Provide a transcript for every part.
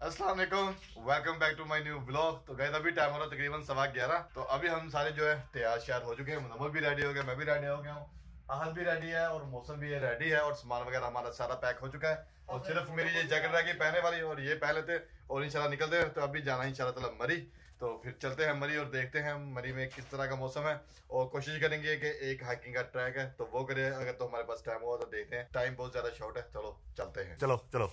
अस्सलाम वालेकुम welcome back to my new blog तो गए अभी टाइम हो रहा तकरीबन सवा ग्यारह। तो अभी हम सारे जो है तैयार श्यार हो चुके हैं। मुनम्मर भी रेडी हो गया मैं भी रेडी हो गया हूँ। आहल भी रेडी है और मौसम भी रेडी है और सामान वगैरह हमारा सारा पैक हो चुका है। और सिर्फ़ मेरी ये जैकेट रह गई पहने वाली और ये पहले थे और इंशाल्लाह निकलते हैं। तो अभी जाना इंशाल्लाह तला मरी। तो फिर चलते हैं मरी और देखते हैं मरी में किस तरह का मौसम है। और कोशिश करेंगे कि एक हाइकिंग का ट्रैक है। तो वो करें अगर तो हमारे पास टाइम हुआ तो देखते हैं। टाइम बहुत ज़्यादा शॉर्ट है चलो चलते हैं। चलो चलो।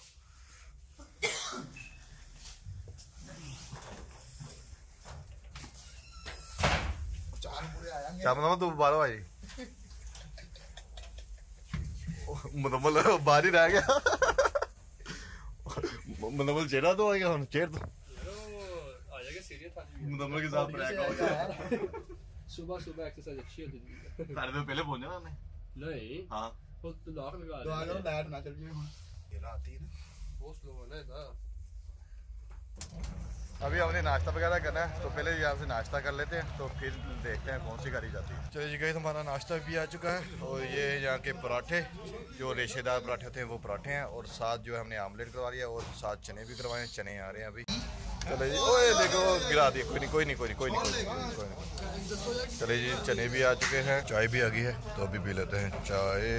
चार तू बारह भाई मतलब बाहर ही रह गया। मतलब चेहरा तो आएगा हम चेहर तो। मुदम्मल के साथ ब्रेक सुबह सुबह एक्सरसाइज अच्छी होती थी। सारे दिन पहले पहुँचे ना नहीं हाँ। तो लॉक लगा तो आ रहे जाओ लाइट ना चल रही ये रात ही ना। बहुत स्लो होना है ना अभी हमने नाश्ता वगैरह करना है तो पहले यहाँ से नाश्ता कर लेते हैं तो फिर देखते हैं कौन सी गाड़ी जाती है। चलिए जी गई हमारा नाश्ता भी आ चुका है। और ये यहाँ के पराठे, जो रेशेदार पराठे थे, वो पराठे हैं, और साथ जो है हमने आमलेट करवा लिया, और साथ चने भी करवाए हैं, चने आ रहे हैं अभी। चले जी, ओए, देखो, गिरा दिए कोई नहीं कोई नहीं कोई नहीं कोई नहीं कोई नहीं। चले जी, चने भी आ चुके हैं, चाय भी आ गई है तो अभी पी लेते हैं चाय।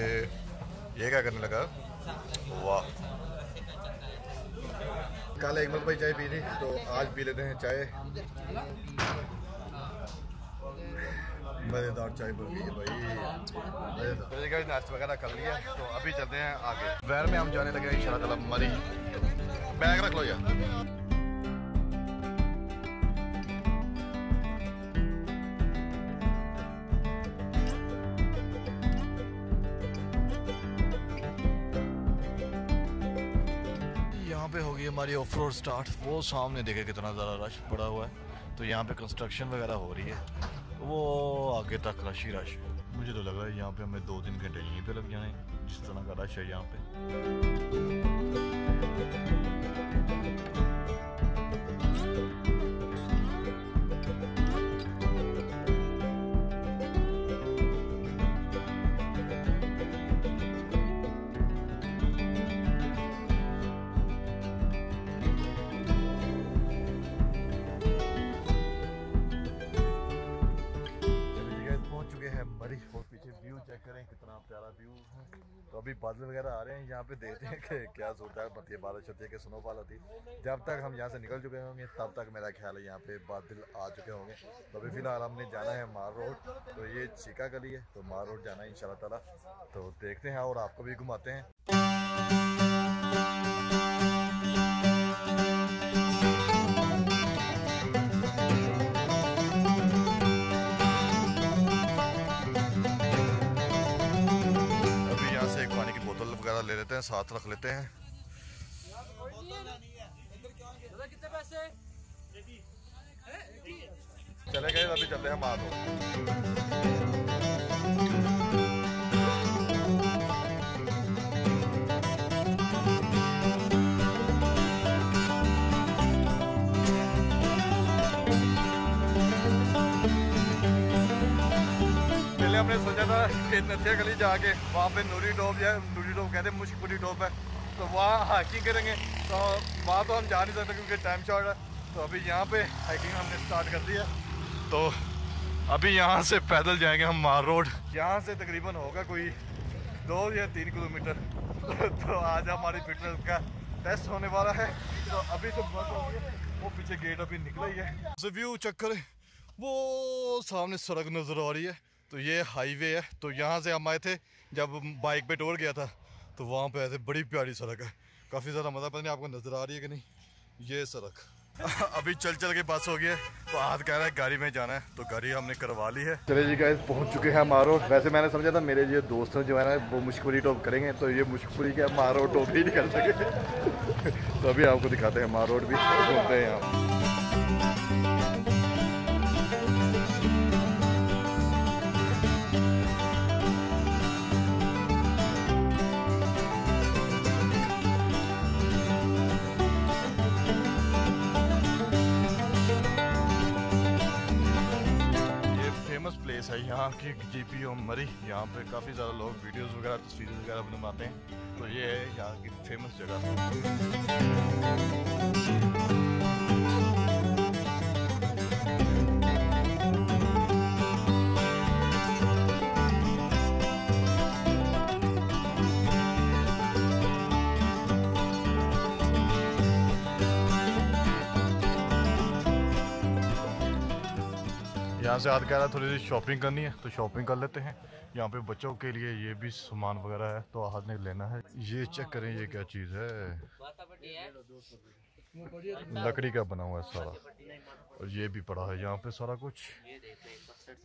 ये क्या करने लगा? वाह। कल एक भाई चाय पी थी तो आज पी लेते हैं चाय। मज़ेदार चाय बन गई भाई। मज़ेदार नाश्ता वगैरह कर लिया तो अभी चलते हैं आगे। वैर में हम जाने लगे हैं, इंशाल्लाह ताला मरी। बैग रख लो यार। पे होगी हमारी ऑफ़ रोड स्टार्ट वो सामने देखे कितना ज़्यादा रश पड़ा हुआ है। तो यहाँ पे कंस्ट्रक्शन वगैरह हो रही है। वो आगे तक रश ही रश मुझे तो लग रहा है यहाँ पे हमें दो तीन घंटे यहीं पे लग जाने जिस तरह का रश है यहाँ पे। अभी बादल वगैरह आ रहे हैं, यहाँ पे देखते हैं कि क्या सोचता है। है बारिश होती है कि स्नोफॉल होती है जब तक हम यहाँ से निकल चुके होंगे, तब तक मेरा ख्याल है यहाँ पे बादल आ चुके होंगे। तो अभी फ़िलहाल हमने जाना है मार रोड। तो ये चीका गली है तो मार रोड जाना है इन ताला। तो देखते हैं और आपको भी घुमाते हैं। लेते हैं साथ रख लेते हैं। चले गए अभी चलते हैं मार हमने सोचा था कि नथिया गली जाके वहाँ पे नूरी टॉप या नूरी टॉप कहते हैं मुश्किल टॉप है। तो वहाँ हाइकिंग करेंगे। तो वहाँ तो हम जा नहीं सकते क्योंकि टाइम शॉर्ट है। तो अभी यहाँ पे हाइकिंग हमने स्टार्ट कर दी है। तो अभी यहाँ से पैदल जाएँगे हम मार रोड। यहाँ से तकरीबन होगा कोई दो या तीन किलोमीटर। तो आज हमारी फिटनेस का टेस्ट होने वाला है। तो अभी तो बस हो। वो पीछे गेट अभी निकला ही है। व्यू चेक करें। वो सामने सड़क नज़र आ रही है। तो ये हाईवे है तो यहाँ से हम आए थे जब बाइक पे टोर गया था तो वहाँ पे ऐसे बड़ी प्यारी सड़क है। काफ़ी ज़्यादा मज़ा पता नहीं आपको नज़र आ रही है कि नहीं? ये सड़क। अभी चल चल के बस हो गया है, तो हाथ कह रहा है गाड़ी में जाना है तो गाड़ी हमने करवा ली है। चले जी गाइस पहुँच चुके हैं मारो। वैसे मैंने समझा था मेरे जो दोस्त हैं जो है ना वो मुश्किल टॉप करेंगे तो ये मुश्किल क्या मारो टॉप ही नहीं कर सके। तो अभी आपको दिखाते हैं मारोड भी घूमते हैं यहाँ। यहाँ की ओ मरी यहाँ पे काफ़ी ज़्यादा लोग वीडियोस वगैरह, तस्वीरें वगैरह बनवाते हैं। तो ये है यहाँ की फ़ेमस जगह। यहाँ से आज कह रहा थोड़ी सी शॉपिंग करनी है तो शॉपिंग कर लेते हैं। यहाँ पे बच्चों के लिए ये भी सामान वगैरह है तो हाथ ने लेना है। ये चेक करें, ये क्या चीज़ है? लकड़ी का बना हुआ है सारा। और ये भी पड़ा है यहाँ पे सारा कुछ। ये देख रहे हैं? सेट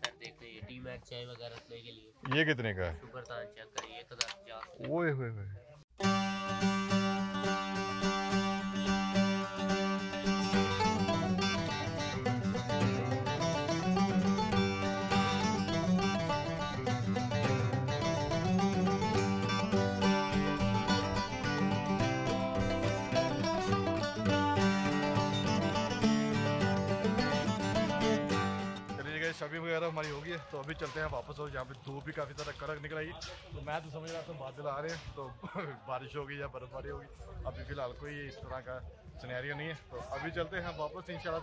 शॉपिंग वगैरह हमारी हो गई है तो अभी चलते हैं वापस और यहाँ पे धूप भी काफ़ी ज़्यादा कड़क निकल आई। तो मैं तो समझ रहा था बादल आ रहे हैं तो बारिश होगी या बर्फबारी होगी। अभी फ़िलहाल कोई इस तरह का सुनहरिया नहीं है तो अभी चलते हैं वापस इन शाला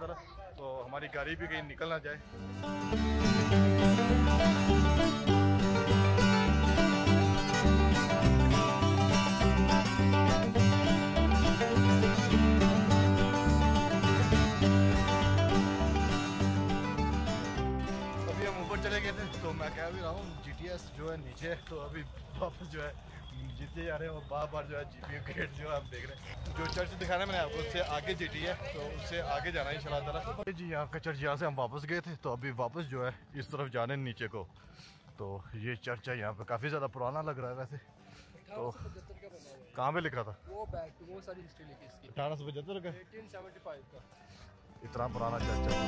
तो हमारी गाड़ी भी कहीं निकल ना जाए। हूँ जी है नीचे तो अभी वापस जो है जीते जा रहे हैं और बार बार जो है जी पी गेट जो है हम देख रहे हैं। जो चर्च दिखाना मैंने आपको उससे आगे जी है तो उससे आगे जाना है इंशाल्लाह ताला। जी यहाँ का चर्च यहाँ से हम वापस गए थे तो अभी वापस जो है इस तरफ़ जाने नीचे को। तो ये चर्च है यहाँ पे काफ़ी ज़्यादा पुराना लग रहा है वैसे। तो कहाँ पे लिखा था? वो बैक वो सारी हिस्ट्री लिखी इसकी। अठारह सौ पचहत्तर का। इतना पुराना चर्च है।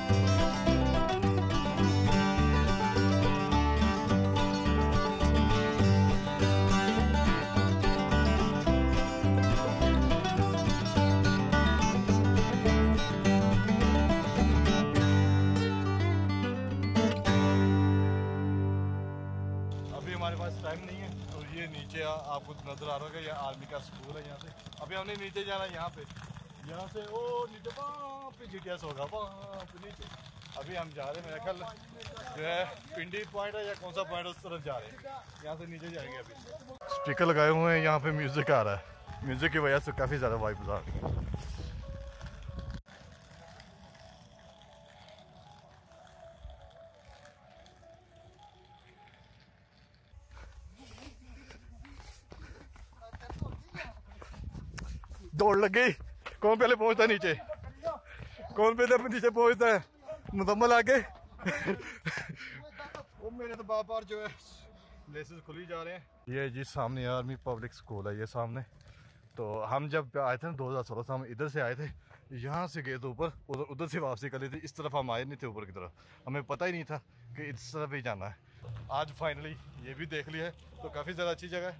ये नीचे आ, आपको नज़र आ रहा होगा ये आर्मी का स्कूल है यहाँ से अभी हमने नीचे जाना है यहाँ पे। यहाँ से ओ नीचे पे जी होगा नीचे। अभी हम जा रहे हैं मेरा ख्याल जो है पिंडी पॉइंट है या कौन सा पॉइंट उस तरफ़ जा रहे हैं। यहाँ से नीचे जाएँगे अभी। स्पीकर लगाए हुए हैं यहाँ पे म्यूज़िक आ रहा है। म्यूज़िक की वजह से काफ़ी ज़्यादा वाइब्स आ रही है। दौड़ लग गई। कौन पहले पहुँचता नीचे? कौन पहले नीचे पहुँचता है? मुकम्मल आगे। वो मेरे तो बार बार जो है लेसेस खुली जा रहे हैं। ये जी सामने आर्मी पब्लिक स्कूल है ये सामने। तो हम जब आए थे ना दो हज़ार सोलह से हम इधर से आए थे यहाँ से गए थे ऊपर उधर उधर से वापसी कर ली थी। इस तरफ़ हम आए नहीं थे ऊपर की तरफ़। हमें पता ही नहीं था कि इस तरफ़ ही जाना है। आज फाइनली ये भी देख लिया है तो काफ़ी ज़्यादा अच्छी जगह है।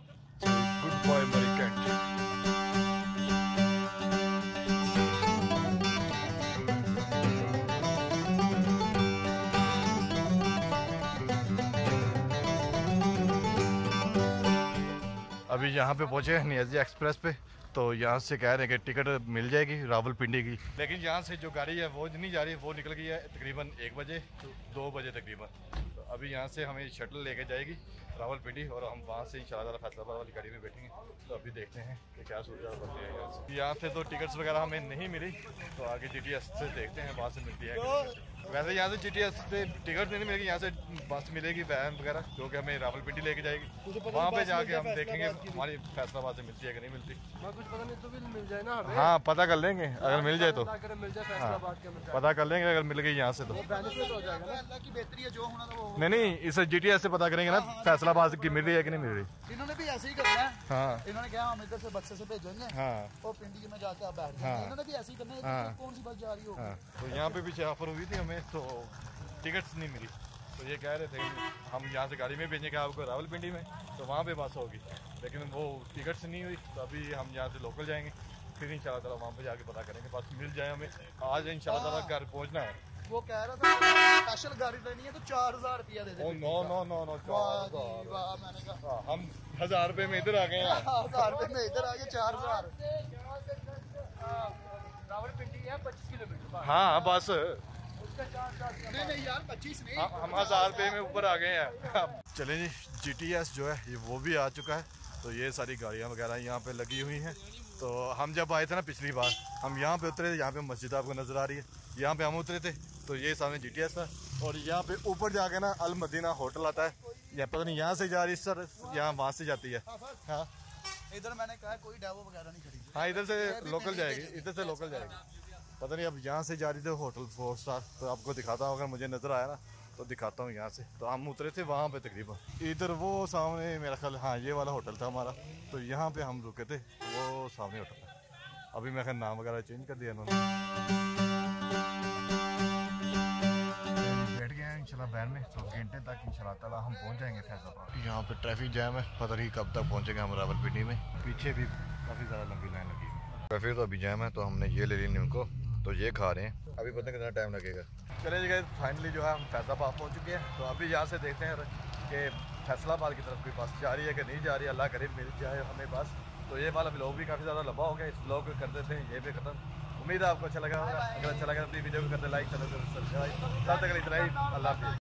गुड बॉय मरी कैंट अभी यहाँ पे पहुँचे हैं नियाजी एक्सप्रेस पे तो यहाँ से कह रहे हैं कि टिकट मिल जाएगी रावलपिंडी की। लेकिन यहाँ से जो गाड़ी है, वो नहीं जा रही, वो निकल गई है तकरीबन एक बजे दो बजे तकरीबन। तो अभी यहाँ से हमें शटल लेके जाएगी रावलपिंडी और हम वहाँ से इंशाल्लाह फैसलाबाद वाली गाड़ी में बैठेंगे। तो अभी देखते हैं कि क्या सूरत बनती है यहाँ से। यहाँ से तो टिकट्स वगैरह हमें नहीं मिली तो आगे जी से देखते हैं, वहाँ से मिलती है। वैसे यहाँ से जी से टिकट नहीं मिलेगी यहाँ से बस मिलेगी वैन वगैरह जो कि हमें रावलपिंडी लेके जाएगी। वहाँ पे जाके हम देखेंगे हमारी फैसलाबाद से मिलती है कि नहीं मिलती। कुछ पता नहीं तो भी मिल जाए ना हाँ पता कर लेंगे अगर मिल जाए तो। पता कर लेंगे अगर मिल गई यहाँ से तो। बेनिफिट हो जाएगा ना। अल्लाह की बेहतरी है जो होना था वो हो नहीं नहीं इस जी टी से पता करेंगे ना फैसलाबाद की मिल रही है कि नहीं मिल रही। इन्होंने भी ऐसे ही करना है। हाँ। इन्होंने कहा हम इधर से बच्चे से भेजेंगे हाँ। और पिंडी में जाके आप बैठ हाँ। जाएँगे इन्होंने भी ऐसे ही करना है हाँ। कौन सी बस जा रही हो हाँ। तो यहाँ पे पीछे ऑफ़र हुई थी हमें। तो टिकट्स नहीं मिली। तो ये कह रहे थे कि हम यहाँ से गाड़ी में भेजेंगे आपको रावलपिंडी में तो वहाँ पे बस होगी। लेकिन वो टिकट्स नहीं हुई तो अभी हम यहाँ से लोकल जाएँगे। फिर इन शाला तला वहाँ पे जाके पता करेंगे बस मिल जाए हमें। आज इन ताला घर पहुँचना है। वो कह रहा था स्पेशल गाड़ी लेनी है तो चार हज़ार रुपया दे दे oh no no no no वाह मैंने कहा। हाँ, हम हज़ार रुपए में इधर आ गए हैं। हज़ार रुपये में इधर आगे चार हज़ार। रावलपिंडी है पच्चीस किलोमीटर हाँ बस। नहीं नहीं यार पच्चीस नहीं हम हज़ार रुपए में ऊपर आ गए हैं। चलें जी जी जो है ये वो भी आ चुका है। तो ये सारी गाड़ियाँ वगैरह यहाँ पे लगी हुई हैं। तो हम जब आए थे ना पिछली बार हम यहाँ पे उतरे थे यहाँ पे मस्जिद आपको नज़र आ रही है। यहाँ पे हम उतरे थे तो ये सामने जी टी एस था। और यहाँ पे ऊपर जाके ना अल मदीना होटल आता है। या पता नहीं यहाँ से जा रही सर यहाँ वहाँ से जाती है। हाँ। इधर मैंने कहा कोई डेवो वगैरह नहीं खड़ी। हाँ इधर से लोकल जाएगी इधर से लोकल जाएगी। पता नहीं, अब यहाँ से जा रही थी होटल फोर स्टार तो आपको दिखाता हूँ, अगर मुझे नज़र आया ना तो दिखाता हूँ यहाँ से। तो हम उतरे थे वहाँ पे तकरीबन। इधर वो सामने, मेरा ख्याल हाँ ये वाला होटल था हमारा। तो यहाँ पे हम रुके थे, वो सामने होटल था। अभी मैं ख्याल नाम वगैरह चेंज कर दिया इन्होंने। बैठ गए हैं, इंशाल्लाह वैन में तो घंटे तक इंशाल्लाह ताला हम पहुँच जाएँगे फैसलाबाद यहाँ पे ट्रैफ़िक जैम है, पता नहीं कब तक पहुँचेंगे हम रावलपिंडी में। पीछे भी काफ़ी ज़्यादा लंबी लाइन लगी ट्रैफ़िक तो अभी जैम है तो हमने ये ले ली नीम तो ये खा रहे हैं। अभी पता कितना टाइम लगेगा। चले गए फाइनली जो है हम फैसलाबाद पहुँच चुके हैं। तो अभी यहाँ से देखते हैं कि फैसलाबाद की तरफ़ कोई बस जा रही है कि नहीं जा रही अल्लाह करीब मिल जाए हमें बस तो ये वाला ब्लॉग भी काफ़ी ज़्यादा लंबा हो गया। इस ब्लॉग को कर देते हैं, ये भी खत्म। उम्मीद है आपको अच्छा लगा होगा। अगर अच्छा लगा अपनी वीडियो को करते लाइक चैनल सब्सक्राइब तब तक इतना ही। अल्लाह